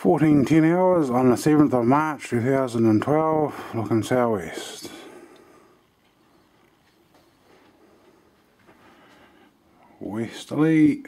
1410 hours on the 7th of March 2012, looking southwest. Westerly